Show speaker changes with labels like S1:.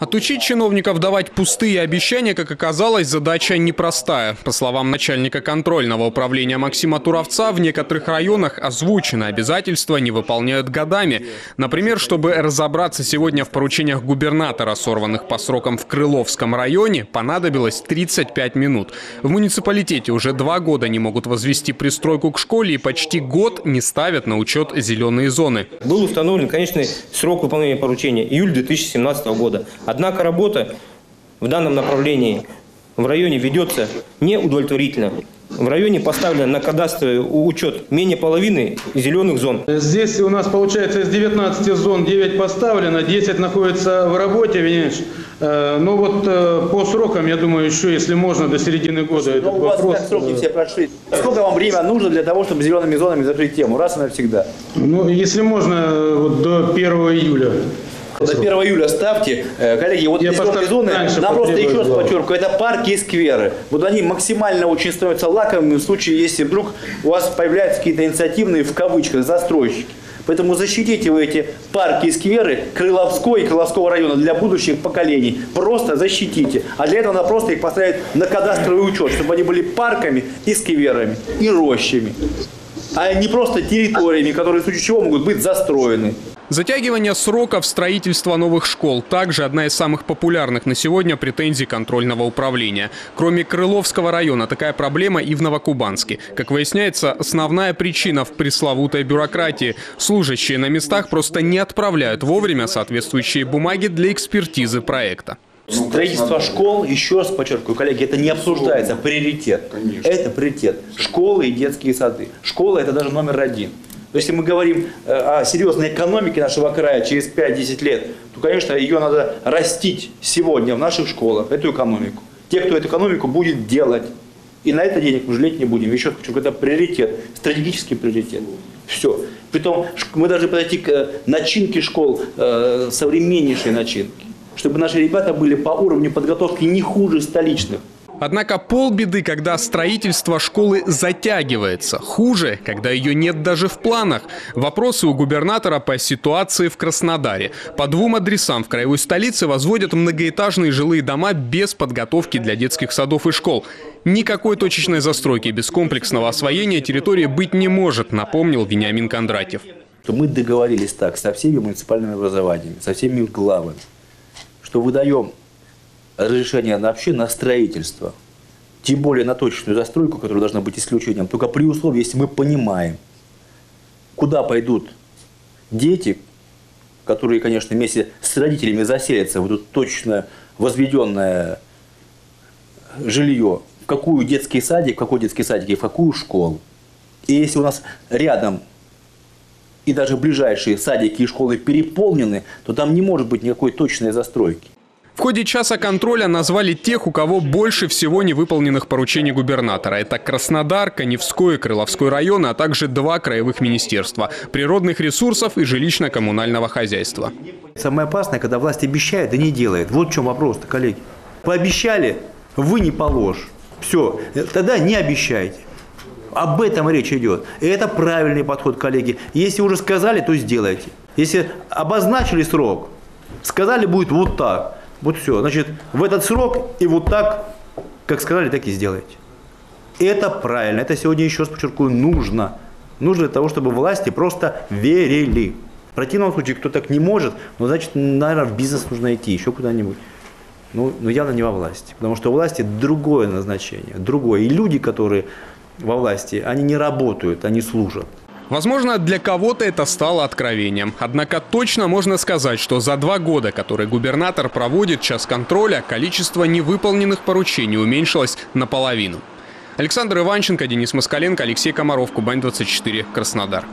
S1: Отучить чиновников давать пустые обещания, как оказалось, задача непростая. По словам начальника контрольного управления Максима Туровца, в некоторых районах озвученные обязательства не выполняют годами. Например, чтобы разобраться сегодня в поручениях губернатора, сорванных по срокам в Крыловском районе, понадобилось 35 минут. В муниципалитете уже два года не могут возвести пристройку к школе и почти год не ставят на учет зеленые зоны.
S2: Был установлен конечный срок выполнения поручения – июль 2017 года. Однако работа в данном направлении в районе ведется неудовлетворительно. В районе поставлено на кадастровый учет менее половины зеленых зон.
S3: Здесь у нас получается из 19 зон 9 поставлено, 10 находится в работе, Венеш. Ну вот э, по срокам, я думаю, еще если можно до середины года этот
S4: Ну, у вас
S3: вопрос.
S4: так сроки все прошли. Сколько вам время нужно для того, чтобы зелеными зонами закрыть тему? Раз и навсегда.
S3: Ну, если можно, э, вот до 1 июля.
S4: До 1 июля ставьте. Э, Коллеги, вот
S3: Я
S4: зеленые зоны, нам просто еще раз подчеркиваю, это парки и скверы. Вот они максимально очень становятся лакомыми в случае, если вдруг у вас появляются какие-то инициативные, в кавычках, застройщики. Поэтому защитите вы эти парки и скверы Крыловской и Крыловского района для будущих поколений. Просто защитите. А для этого надо просто их поставить на кадастровый учет, чтобы они были парками и скверами, и рощами. А не просто территориями, которые в случае чего могут быть застроены.
S1: Затягивание сроков строительства новых школ – также одна из самых популярных на сегодня претензий контрольного управления. Кроме Крыловского района, такая проблема и в Новокубанске. Как выясняется, основная причина в пресловутой бюрократии. Служащие на местах просто не отправляют вовремя соответствующие бумаги для экспертизы проекта.
S4: Строительство школ, еще раз подчеркиваю, коллеги, это не обсуждается, приоритет. Это приоритет. Школы и детские сады. Школа это даже номер один. То есть, если мы говорим э, о серьезной экономике нашего края через 5-10 лет, то, конечно, ее надо растить сегодня в наших школах, эту экономику. Те, кто эту экономику будет делать. И на это денег мы жалеть не будем. Еще подчеркиваю, это приоритет, стратегический приоритет. Все. Притом мы должны подойти к э, начинке школ, э, современнейшей начинки. Чтобы наши ребята были по уровню подготовки не хуже столичных.
S1: Однако полбеды, когда строительство школы затягивается. Хуже, когда ее нет даже в планах. Вопросы у губернатора по ситуации в Краснодаре. По двум адресам в краевой столице возводят многоэтажные жилые дома без подготовки для детских садов и школ. Никакой точечной застройки без комплексного освоения территории быть не может, напомнил Вениамин Кондратьев.
S4: мы договорились так со всеми муниципальными образованиями, со всеми главами, что выдаем разрешение на вообще на строительство, тем более на точечную застройку, которая должна быть исключением, только при условии, если мы понимаем, куда пойдут дети, которые, конечно, вместе с родителями заселятся в это точечно возведенное жилье, в какую детский садик, в какой детский садик и в какую школу. И если у нас рядом и даже ближайшие садики и школы переполнены, то там не может быть никакой точной застройки.
S1: В ходе часа контроля назвали тех, у кого больше всего невыполненных поручений губернатора. Это Краснодар, Коневской и Крыловской районы, а также два краевых министерства – природных ресурсов и жилищно-коммунального хозяйства.
S4: Самое опасное, когда власть обещает и не делает. Вот в чем вопрос-то, коллеги. Пообещали, вы не положь. Все, тогда не обещайте. Об этом речь идет. И это правильный подход, коллеги. Если уже сказали, то сделайте. Если обозначили срок, сказали будет вот так. Вот все. Значит, в этот срок и вот так, как сказали, так и сделайте. Это правильно. Это сегодня, еще раз подчеркую, нужно. Нужно для того, чтобы власти просто верили. В противном случае, кто так не может, ну, значит, наверное, в бизнес нужно идти, еще куда-нибудь. Ну, ну, явно не во власти. Потому что у власти другое назначение, другое. И люди, которые во власти, они не работают, они служат.
S1: Возможно, для кого-то это стало откровением. Однако точно можно сказать, что за два года, которые губернатор проводит час контроля, количество невыполненных поручений уменьшилось наполовину. Александр Иванченко, Денис Москаленко, Алексей Комаров, Кубань 24, Краснодар.